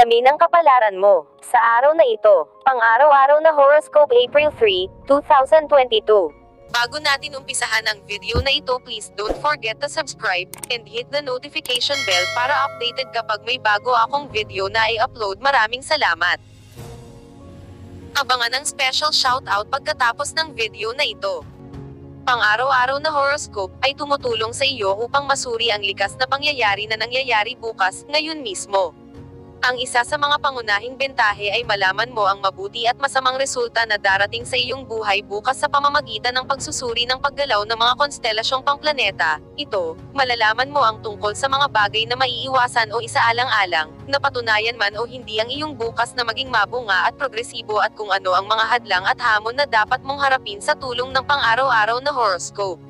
Alamin ang kapalaran mo. Sa araw na ito, pang-araw-araw na horoscope April 3, 2022. Bago natin umpisahan ang video na ito please don't forget to subscribe, and hit the notification bell para updated kapag may bago akong video na i-upload maraming salamat. Abangan ang special shoutout pagkatapos ng video na ito. Pang-araw-araw na horoscope ay tumutulong sa iyo upang masuri ang likas na pangyayari na nangyayari bukas, ngayon mismo. Ang isa sa mga pangunahing bentahe ay malaman mo ang mabuti at masamang resulta na darating sa iyong buhay bukas sa pamamagitan ng pagsusuri ng paggalaw ng mga konstelasyong pangplaneta. Ito, malalaman mo ang tungkol sa mga bagay na maiiwasan o isaalang-alang, napatunayan man o hindi ang iyong bukas na maging mabunga at progresibo at kung ano ang mga hadlang at hamon na dapat mong harapin sa tulong ng pang-araw-araw na horoscope.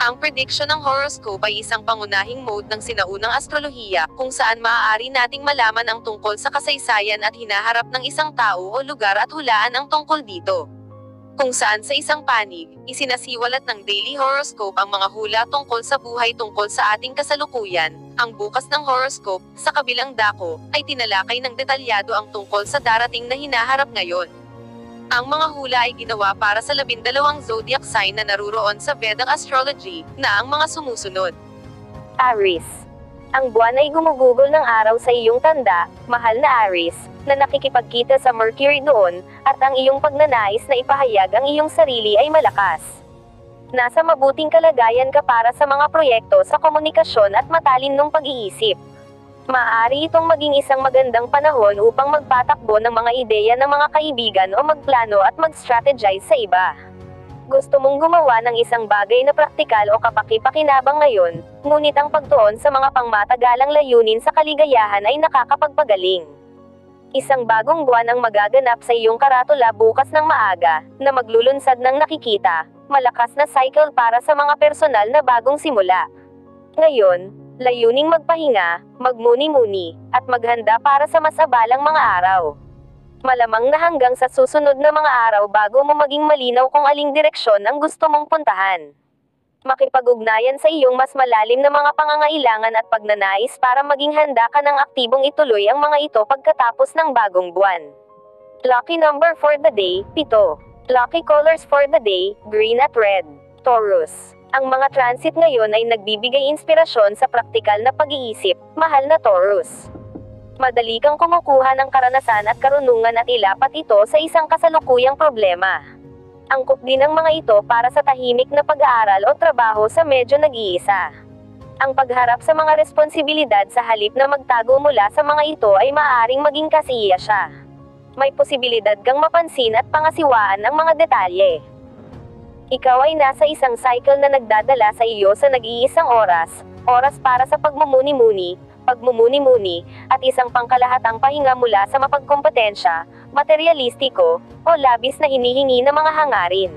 Ang prediction ng horoscope ay isang pangunahing mode ng sinaunang astrolohiya, kung saan maaari nating malaman ang tungkol sa kasaysayan at hinaharap ng isang tao o lugar at hulaan ang tungkol dito. Kung saan sa isang panig, isinasiwalat ng daily horoscope ang mga hula tungkol sa buhay tungkol sa ating kasalukuyan, ang bukas ng horoscope, sa kabilang dako, ay tinalakay ng detalyado ang tungkol sa darating na hinaharap ngayon. Ang mga hula ay ginawa para sa labindalawang zodiac sign na naruroon sa Vedic astrology, na ang mga sumusunod. Aries. Ang buwan ay gumugugol ng araw sa iyong tanda, mahal na Aries, na nakikipagkita sa Mercury doon, at ang iyong pagnanais na ipahayag ang iyong sarili ay malakas. Nasa mabuting kalagayan ka para sa mga proyekto sa komunikasyon at matalinong pag-iisip. Maaari itong maging isang magandang panahon upang magpatakbo ng mga ideya ng mga kaibigan o magplano at mag-strategize sa iba. Gusto mong gumawa ng isang bagay na praktikal o kapaki-pakinabang ngayon, ngunit ang pagtuon sa mga pangmatagalang layunin sa kaligayahan ay nakakapagpagaling. Isang bagong buwan ang magaganap sa iyong karatula bukas ng maaga, na maglulunsad ng nakikita, malakas na cycle para sa mga personal na bagong simula. Ngayon, layuning magpahinga, magmuni-muni, at maghanda para sa mas abalang mga araw. Malamang na hanggang sa susunod na mga araw bago mo maging malinaw kung aling direksyon ang gusto mong puntahan. Makipag-ugnayan sa iyong mas malalim na mga pangangailangan at pagnanais para maging handa ka ng aktibong ituloy ang mga ito pagkatapos ng bagong buwan. Lucky number for the day, 7. Lucky colors for the day, green at red. Taurus. Ang mga transit ngayon ay nagbibigay inspirasyon sa praktikal na pag-iisip, mahal na Taurus. Madali kang kumukuha ng karanasan at karunungan at ilapat ito sa isang kasalukuyang problema. Angkop din ang mga ito para sa tahimik na pag-aaral o trabaho sa medyo nag-iisa. Ang pagharap sa mga responsibilidad sa halip na magtago mula sa mga ito ay maaaring maging kasiya siya. May posibilidad kang mapansin at pangasiwaan ang mga detalye. Ikaw ay nasa isang cycle na nagdadala sa iyo sa nag-iisang oras, oras para sa pagmumuni-muni, pagmumuni-muni, at isang pangkalahatang pahinga mula sa mapagkompetensya, materialistiko, o labis na hinihingi ng mga hangarin.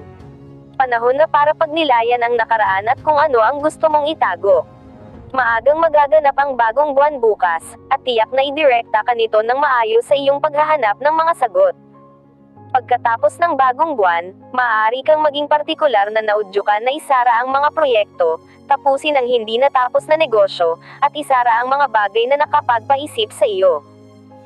Panahon na para pagnilayan ang nakaraan at kung ano ang gusto mong itago. Maagang magaganap ang bagong buwan bukas, at tiyak na idirekta ka nito ng maayos sa iyong paghahanap ng mga sagot. Pagkatapos ng bagong buwan, maaari kang maging partikular na naudyukan na isara ang mga proyekto, tapusin ang hindi natapos na negosyo, at isara ang mga bagay na nakapagpaisip sa iyo.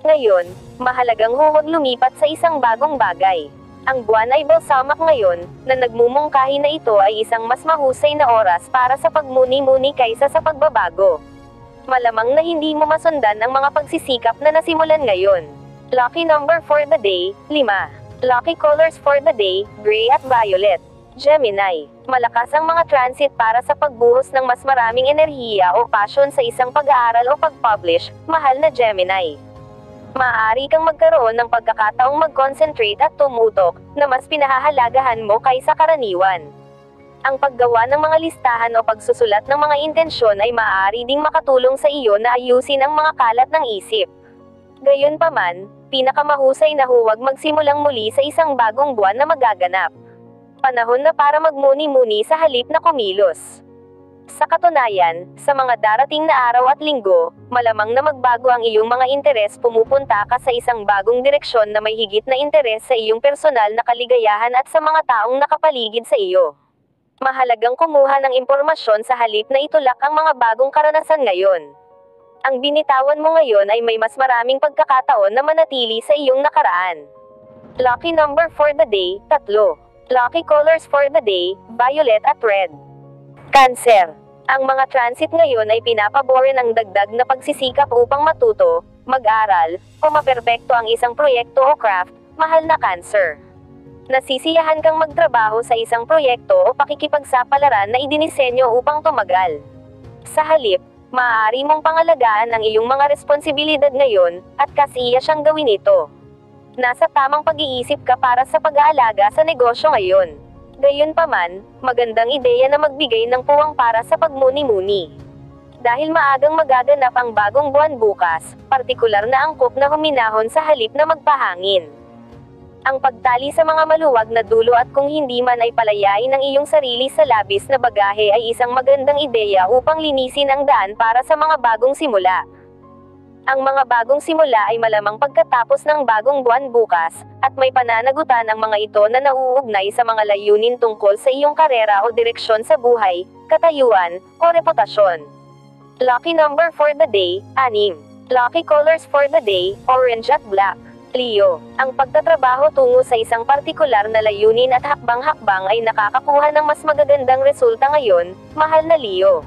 Ngayon, mahalagang huwag lumipat sa isang bagong bagay. Ang buwan ay balsamak ngayon, na nagmumungkahi na ito ay isang mas mahusay na oras para sa pagmuni-muni kaysa sa pagbabago. Malamang na hindi mo masundan ang mga pagsisikap na nasimulan ngayon. Lucky number for the day, 5. Lucky colors for the day, gray at violet. Gemini. Malakas ang mga transit para sa pagbuhos ng mas maraming enerhiya o passion sa isang pag-aaral o pag-publish, mahal na Gemini. Maaari kang magkaroon ng pagkakataong mag-concentrate at tumutok, na mas pinahahalagahan mo kaysa karaniwan. Ang paggawa ng mga listahan o pagsusulat ng mga intensyon ay maaari ding makatulong sa iyo na ayusin ang mga kalat ng isip. Gayunpaman, pinakamahusay na huwag magsimulang muli sa isang bagong buwan na magaganap. Panahon na para magmuni-muni sa halip na kumilos. Sa katunayan, sa mga darating na araw at linggo, malamang na magbago ang iyong mga interes pumupunta ka sa isang bagong direksyon na may higit na interes sa iyong personal na kaligayahan at sa mga taong nakapaligid sa iyo. Mahalagang kumuha ng impormasyon sa halip na itulak ang mga bagong karanasan ngayon. Ang binitawan mo ngayon ay may mas maraming pagkakataon na manatili sa iyong nakaraan. Lucky number for the day, tatlo. Lucky colors for the day, violet at red. Cancer. Ang mga transit ngayon ay pinapabore ng dagdag na pagsisikap upang matuto, mag-aral, o maperpekto ang isang proyekto o craft, mahal na cancer. Nasisiyahan kang magtrabaho sa isang proyekto o pakikipagsapalaran na idinisenyo upang tumagal. Sa halip, maaari mong pangalagaan ang iyong mga responsibilidad ngayon, at kasiya siyang gawin ito. Nasa tamang pag-iisip ka para sa pag-aalaga sa negosyo ngayon. Gayunpaman, magandang ideya na magbigay ng puwang para sa pagmuni-muni. Dahil maagang magaganap ang bagong buwan bukas, partikular na angkop na huminahon sa halip na magpahangin. Ang pagtali sa mga maluwag na dulo at kung hindi man ay palayain ang iyong sarili sa labis na bagahe ay isang magandang ideya upang linisin ang daan para sa mga bagong simula. Ang mga bagong simula ay malamang pagkatapos ng bagong buwan bukas, at may pananagutan ang mga ito na nauugnay sa mga layunin tungkol sa iyong karera o direksyon sa buhay, katayuan, o reputasyon. Lucky number for the day, 6. Lucky colors for the day, orange at black. Leo, ang pagtatrabaho tungo sa isang partikular na layunin at hakbang-hakbang ay nakakakuha ng mas magagandang resulta ngayon, mahal na Leo.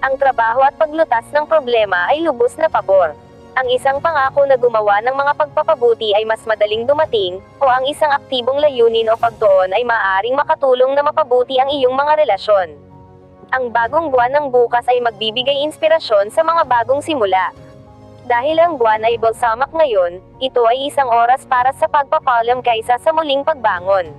Ang trabaho at paglutas ng problema ay lubos na pabor. Ang isang pangako na gumawa ng mga pagpapabuti ay mas madaling dumating, o ang isang aktibong layunin o pagtuon ay maaaring makatulong na mapabuti ang iyong mga relasyon. Ang bagong buwan ng bukas ay magbibigay inspirasyon sa mga bagong simula. Dahil ang buwan ay balsamak ngayon, ito ay isang oras para sa pagpapalam kaysa sa muling pagbangon.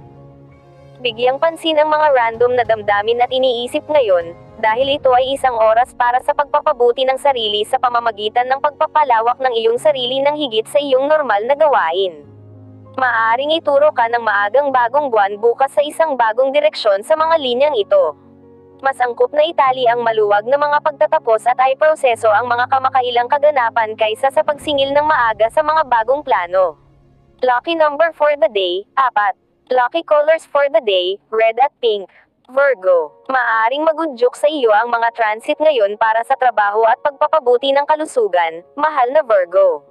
Bigyang pansin ang mga random na damdamin at iniisip ngayon, dahil ito ay isang oras para sa pagpapabuti ng sarili sa pamamagitan ng pagpapalawak ng iyong sarili ng higit sa iyong normal na gawain. Maaring ituro ka ng maagang bagong buwan bukas sa isang bagong direksyon sa mga linyang ito. Mas angkop na itali ang maluwag na mga pagtatapos at ay proseso ang mga kamakailang kaganapan kaysa sa pagsingil ng maaga sa mga bagong plano. Lucky number for the day, 4. Lucky colors for the day, red at pink. Virgo, maaring magudyok sa iyo ang mga transit ngayon para sa trabaho at pagpapabuti ng kalusugan, mahal na Virgo.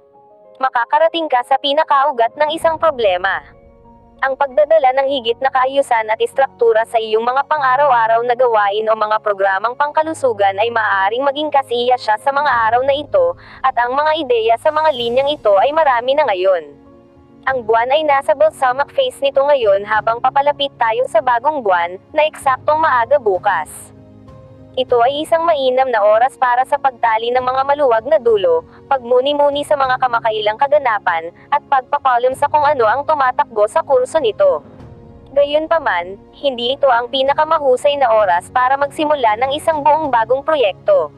Makakarating ka sa pinakaugat ng isang problema. Ang pagdadala ng higit na kaayusan at istruktura sa iyong mga pang-araw-araw na gawain o mga programang pangkalusugan ay maaaring maging kasiya siya sa mga araw na ito, at ang mga ideya sa mga linyang ito ay marami na ngayon. Ang buwan ay nasa balsamic phase nito ngayon habang papalapit tayo sa bagong buwan, na eksaktong maaga bukas. Ito ay isang mainam na oras para sa pagtali ng mga maluwag na dulo, pagmuni-muni sa mga kamakailang kaganapan, at pagpapalim sa kung ano ang tumatakbo sa kurso nito. Gayunpaman, hindi ito ang pinakamahusay na oras para magsimula ng isang buong bagong proyekto.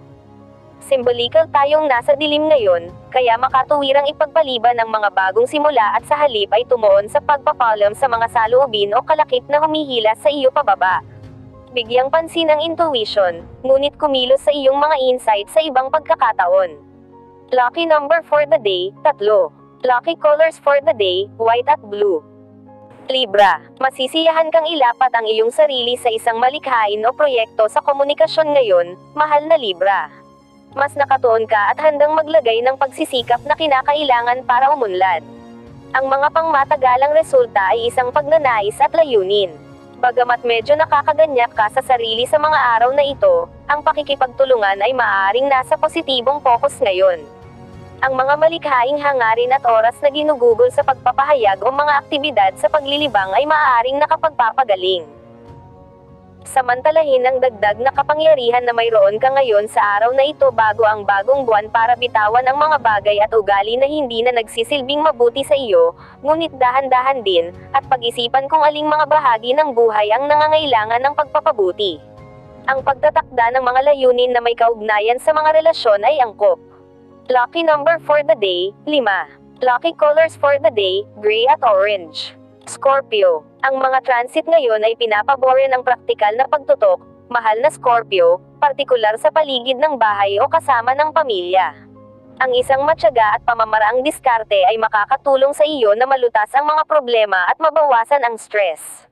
Simbolikal tayong nasa dilim ngayon, kaya makatuwirang ipagpaliban ang mga bagong simula at sa halip ay tumuon sa pagpapalam sa mga saloobin o kalakip na humihila sa iyo pababa. Bigyang pansin ang intuition, ngunit kumilos sa iyong mga insight sa ibang pagkakataon. Lucky number for the day, tatlo. Lucky colors for the day, white at blue. Libra, masisiyahan kang ilapat ang iyong sarili sa isang malikhain o proyekto sa komunikasyon ngayon, mahal na Libra mas nakatuon ka at handang maglagay ng pagsisikap na kinakailangan para umunlad. Ang mga pangmatagalang resulta ay isang pagnanais at layunin. Bagamat medyo nakakaganyak ka sa sarili sa mga araw na ito, ang pakikipagtulungan ay maaaring nasa positibong focus ngayon. Ang mga malikhaing hangarin at oras na ginugugol sa pagpapahayag o mga aktibidad sa paglilibang ay maaaring nakapagpapagaling. Samantalahin ang dagdag na kapangyarihan na mayroon ka ngayon sa araw na ito bago ang bagong buwan para bitawan ang mga bagay at ugali na hindi na nagsisilbing mabuti sa iyo, ngunit dahan-dahan din, at pag-isipan kung aling mga bahagi ng buhay ang nangangailangan ng pagpapabuti. Ang pagtatakda ng mga layunin na may kaugnayan sa mga relasyon ay angkop. Lucky number for the day, 5. Lucky colors for the day, gray at orange. Scorpio. Ang mga transit ngayon ay pinapabore ng praktikal na pagtutok, mahal na Scorpio, partikular sa paligid ng bahay o kasama ng pamilya. Ang isang matyaga at pamamaraang diskarte ay makakatulong sa iyo na malutas ang mga problema at mabawasan ang stress.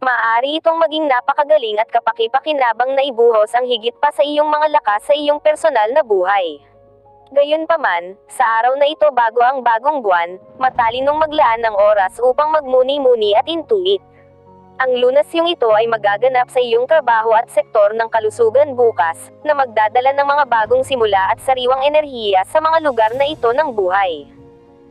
Maaari itong maging napakagaling at kapakipakinabang na ibuhos ang higit pa sa iyong mga lakas sa iyong personal na buhay. Gayunpaman, sa araw na ito bago ang bagong buwan, matalinong maglaan ng oras upang magmuni-muni at intuit. Ang lunas yung ito ay magaganap sa iyong trabaho at sektor ng kalusugan bukas, na magdadala ng mga bagong simula at sariwang enerhiya sa mga lugar na ito ng buhay.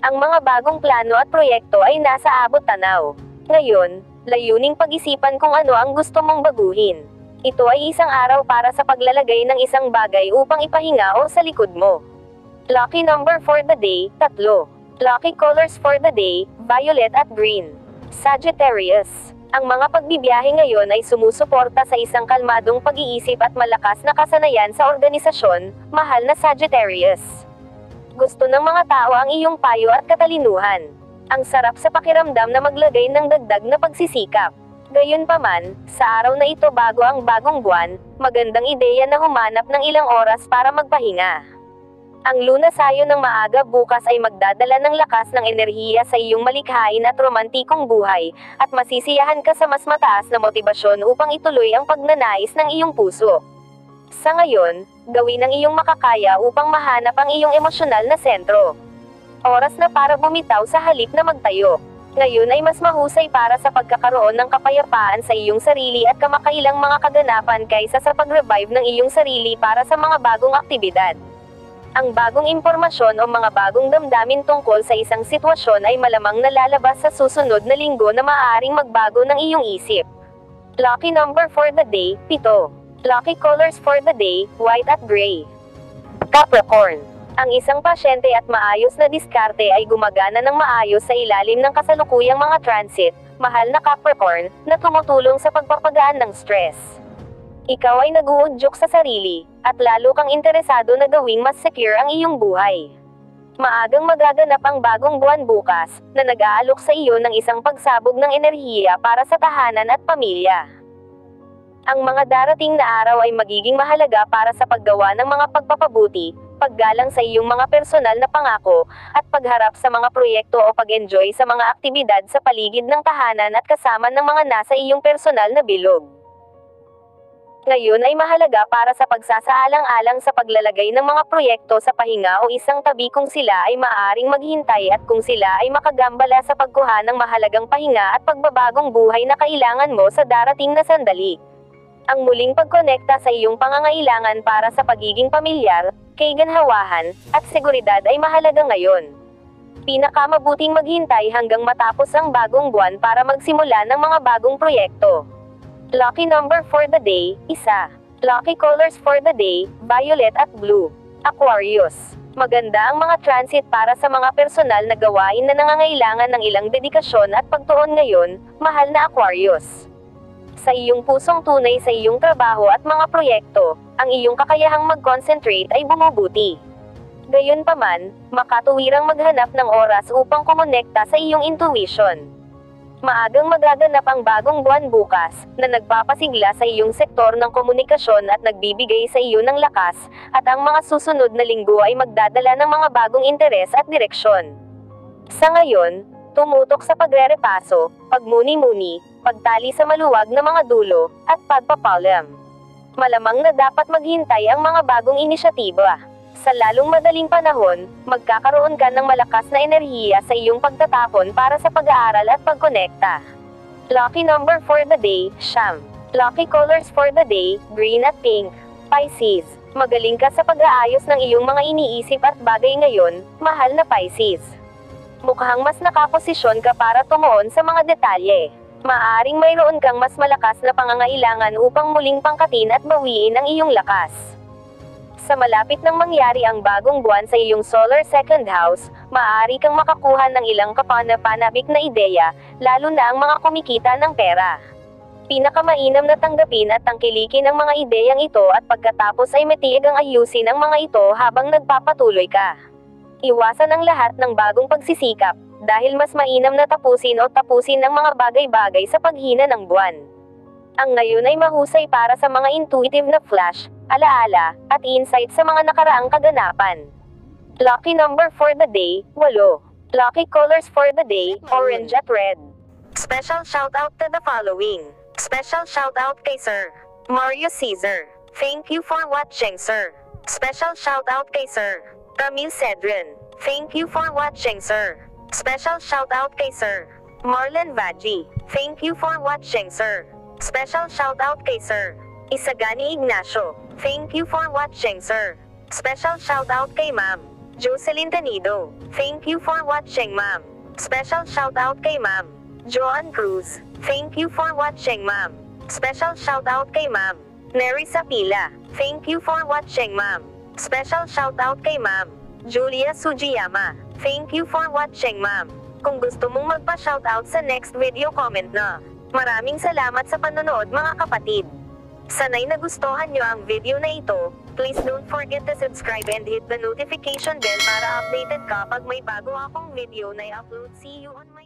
Ang mga bagong plano at proyekto ay nasa abot tanaw. Ngayon, layuning pag-isipan kung ano ang gusto mong baguhin. Ito ay isang araw para sa paglalagay ng isang bagay upang ipahinga o sa likod mo. Lucky number for the day, tatlo. Lucky colors for the day, violet at green. Sagittarius. Ang mga pagbibiyahe ngayon ay sumusuporta sa isang kalmadong pag-iisip at malakas na kasanayan sa organisasyon, mahal na Sagittarius. Gusto ng mga tao ang iyong payo at katalinuhan. Ang sarap sa pakiramdam na maglagay ng dagdag na pagsisikap. Gayunpaman, sa araw na ito bago ang bagong buwan, magandang ideya na humanap ng ilang oras para magpahinga. Ang lunasayo ng maaga bukas ay magdadala ng lakas ng enerhiya sa iyong malikhain at romantikong buhay, at masisiyahan ka sa mas mataas na motibasyon upang ituloy ang pagnanais ng iyong puso. Sa ngayon, gawin ang iyong makakaya upang mahanap ang iyong emosyonal na sentro. Oras na para bumitaw sa halip na magtayo. Ngayon ay mas mahusay para sa pagkakaroon ng kapayapaan sa iyong sarili at kamakailang mga kaganapan kaysa sa pag-revive ng iyong sarili para sa mga bagong aktibidad. Ang bagong impormasyon o mga bagong damdamin tungkol sa isang sitwasyon ay malamang nalalabas sa susunod na linggo na maaaring magbago ng iyong isip. Lucky number for the day, 7. Lucky colors for the day, white at gray. Capricorn. Ang isang pasyente at maayos na diskarte ay gumagana ng maayos sa ilalim ng kasalukuyang mga transit, mahal na Capricorn, na tumutulong sa pagpapagaan ng stress. Ikaw ay naguudyok sa sarili, at lalo kang interesado na gawing mas secure ang iyong buhay. Maagang magaganap ang bagong buwan bukas, na nag-aalok sa iyo ng isang pagsabog ng enerhiya para sa tahanan at pamilya. Ang mga darating na araw ay magiging mahalaga para sa paggawa ng mga pagpapabuti, paggalang sa iyong mga personal na pangako, at pagharap sa mga proyekto o pag-enjoy sa mga aktibidad sa paligid ng tahanan at kasama ng mga nasa iyong personal na bilog ngayon ay mahalaga para sa pagsasaalang-alang sa paglalagay ng mga proyekto sa pahinga o isang tabi kung sila ay maaaring maghintay at kung sila ay makagambala sa pagkuha ng mahalagang pahinga at pagbabagong buhay na kailangan mo sa darating na sandali. Ang muling pagkonekta sa iyong pangangailangan para sa pagiging pamilyar, kaiganhawahan, at seguridad ay mahalaga ngayon. Pinakamabuting maghintay hanggang matapos ang bagong buwan para magsimula ng mga bagong proyekto. Lucky number for the day, isa. Lucky colors for the day, violet at blue. Aquarius. Maganda ang mga transit para sa mga personal na gawain na nangangailangan ng ilang dedikasyon at pagtuon ngayon, mahal na Aquarius. Sa iyong pusong tunay sa iyong trabaho at mga proyekto, ang iyong kakayahang mag-concentrate ay bumubuti. Gayunpaman, makatuwirang maghanap ng oras upang kumonekta sa iyong intuition. Maagang magaganap ang bagong buwan bukas, na nagpapasigla sa iyong sektor ng komunikasyon at nagbibigay sa iyo ng lakas, at ang mga susunod na linggo ay magdadala ng mga bagong interes at direksyon. Sa ngayon, tumutok sa pagre-repaso, pagmuni-muni, pagtali sa maluwag na mga dulo, at pagpapalam. Malamang na dapat maghintay ang mga bagong inisyatiba. Sa lalong madaling panahon, magkakaroon ka ng malakas na enerhiya sa iyong pagtatapon para sa pag-aaral at pagkonekta. Lucky number for the day, Siyam. Lucky colors for the day, green at pink. Pisces. Magaling ka sa pag-aayos ng iyong mga iniisip at bagay ngayon, mahal na Pisces. Mukhang mas nakaposisyon ka para tumuon sa mga detalye. Maaring mayroon kang mas malakas na pangangailangan upang muling pangkatin at bawiin ang iyong lakas. Sa malapit nang mangyari ang bagong buwan sa iyong solar second house, maaari kang makakuha ng ilang kapanapanabik na ideya, lalo na ang mga kumikita ng pera. Pinakamainam na tanggapin at tangkilikin ang mga ideyang ito at pagkatapos ay matiig ang ayusin ang mga ito habang nagpapatuloy ka. Iwasan ang lahat ng bagong pagsisikap, dahil mas mainam na tapusin o tapusin ang mga bagay-bagay sa paghina ng buwan. Ang ngayon ay mahusay para sa mga intuitive na flash, alaala, at insight sa mga nakaraang kaganapan. Lucky number for the day, 8. Lucky colors for the day, orange at red. Special shout out to the following. Special shout out kay Sir Mario Caesar. Thank you for watching, sir. Special shout out kay Sir Camille Cedrin. Thank you for watching, sir. Special shout out kay sir. Marlon Vaji. Thank you for watching, sir. Special shout out kay sir. Isagani Ignacio. Thank you for watching, sir. Special shout out kay ma'am. Jocelyn Tanido. Thank you for watching, ma'am. Special shout out kay ma'am. Joan Cruz. Thank you for watching, ma'am. Special shout out kay ma'am. Neri Sapila. Thank you for watching, ma'am. Special shout out kay ma'am. Julia Sujiyama. Thank you for watching, ma'am. Kung gusto mong magpa-shoutout sa next video comment na. Maraming salamat sa panonood mga kapatid. Sanay nagustuhan nyo ang video na ito, please don't forget to subscribe and hit the notification bell para updated ka pag may bago akong video na i-upload. See you on my